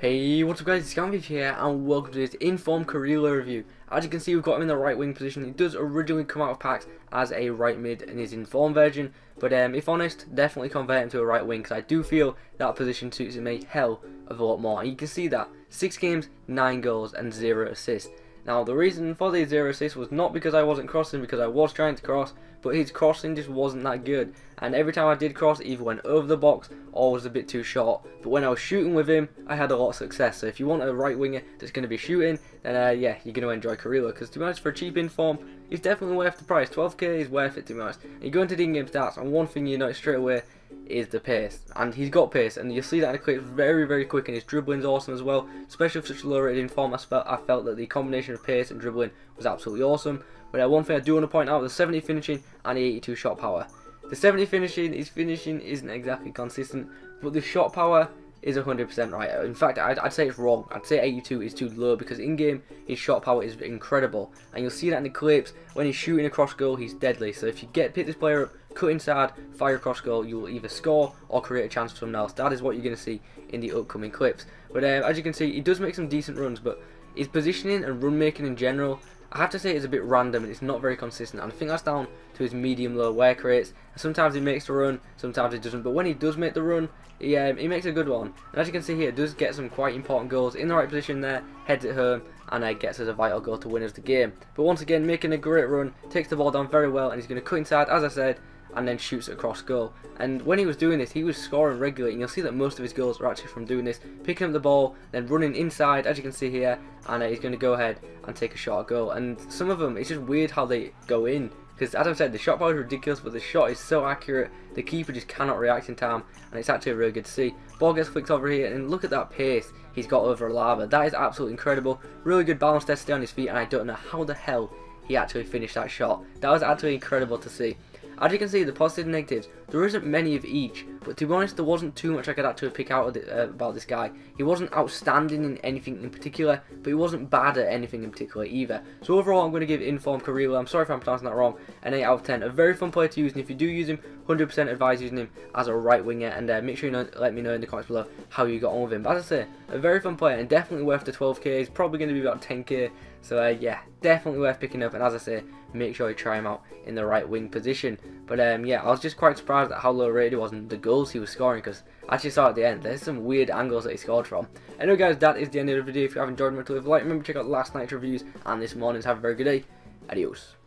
Hey, what's up guys, it's Scanviv here and welcome to this Inform Carrillo review. As you can see we've got him in the right wing position. He does originally come out of packs as a right mid in his Inform version, but um, if honest, definitely convert him to a right wing because I do feel that position suits him a hell of a lot more. And you can see that, 6 games, 9 goals and 0 assists. Now the reason for the 0 assists was not because I wasn't crossing, because I was trying to cross, but his crossing just wasn't that good. And every time I did cross, it either went over the box or was a bit too short. But when I was shooting with him, I had a lot of success. So if you want a right winger that's going to be shooting, then uh, yeah, you're going to enjoy Carrillo. Because to be honest, for a cheap inform, he's definitely worth the price. 12k is worth it to be honest. And you go into the in-game stats, and one thing you notice straight away is the pace. And he's got pace, and you'll see that in the clip very, very quick, and his dribbling's awesome as well. Especially for such a low rated inform, I I felt that the combination of pace and dribbling was absolutely awesome. But uh, one thing I do want to point out, the 70 finishing and the 82 shot power. The 70 finishing, his finishing isn't exactly consistent, but the shot power is 100% right. In fact, I'd, I'd, say it's wrong. I'd say 82 is too low because in-game, his shot power is incredible. And you'll see that in the clips. When he's shooting across goal, he's deadly. So if you get pick this player up, cut inside, fire across goal, you will either score or create a chance for someone else. That is what you're going to see in the upcoming clips. But uh, as you can see, he does make some decent runs, but his positioning and run making in general I have to say it's a bit random and it's not very consistent and I think that's down to his medium low work rates. Sometimes he makes the run, sometimes he doesn't, but when he does make the run, he, um, he makes a good one. And as you can see here, does get some quite important goals in the right position there, heads it home, and uh, gets us a vital goal to win us the game. But once again, making a great run, takes the ball down very well, and he's going to cut inside, as I said, and then shoots across goal. And when he was doing this, he was scoring regularly, and you'll see that most of his goals are actually from doing this, picking up the ball, then running inside, as you can see here, and uh, he's going to go ahead and take a shot at goal. And some of them, it's just weird how they go in, because as I've said, the shot power is ridiculous, but the shot is so accurate, the keeper just cannot react in time, and it's actually really good to see. Ball gets flicked over here, and look at that pace he's got over Alaba. That is absolutely incredible. Really good balance test on his feet, and I don't know how the hell he actually finished that shot. That was actually incredible to see. As you can see, the positives and negatives, there isn't many of each, but to be honest, there wasn't too much I could actually pick out uh, about this guy. He wasn't outstanding in anything in particular, but he wasn't bad at anything in particular either. So overall, I'm going to give Inform Carrillo, I'm sorry if I'm pronouncing that wrong, an 8 out of 10. A very fun player to use, and if you do use him, 100% advise using him as a right winger, and uh, make sure you know, let me know in the comments below how you got on with him. But as I say, a very fun player, and definitely worth the 12k, he's probably going to be about 10k, so uh, yeah, definitely worth picking up, and as I say, make sure you try him out in the right wing position. But um, yeah, I was just quite surprised at how low rated he was and the goals he was scoring because I actually saw at the end, there's some weird angles that he scored from. Anyway guys, that is the end of the video. If you have enjoyed, remember to leave a like, remember to check out last night's reviews and this morning's. Have a very good day. Adios.